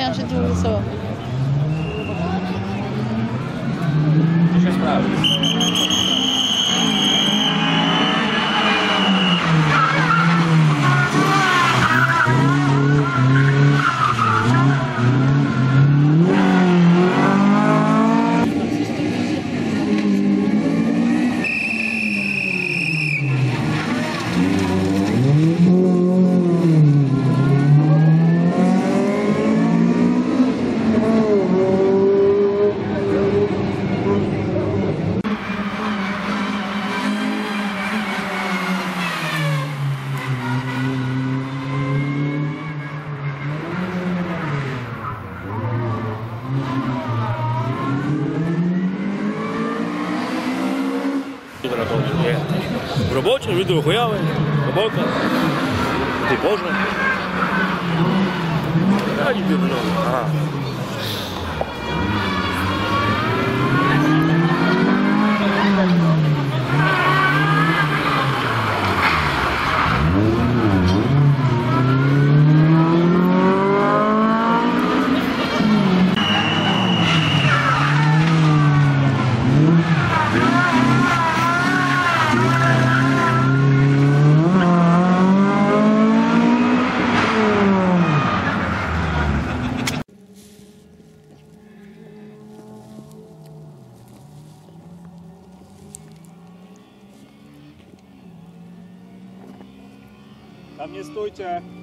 yang. робочий, люди охуяли, робота, ти Боже. Ага. Tam nie stójcie!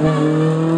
Amen.